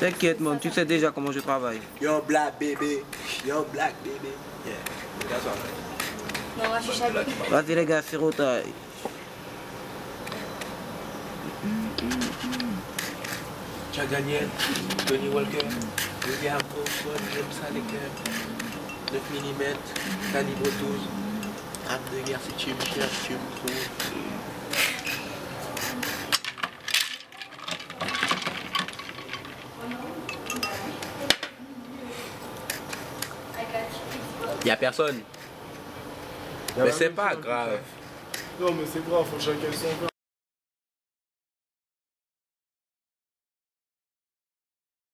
T'inquiète, mon, tu sais déjà comment je travaille. Yo, black baby. Yo, black baby. Yeah, that's all right. Non, moi je suis chabée. Vas-y les gars, Tony Walker, William Crawford, James Saliker, 9 mm, calibre 12. Arme de guerre si tu me cherches, tu me trouves. Y a personne. Mais c'est pas grave. Non, mais c'est grave, faut chacun son.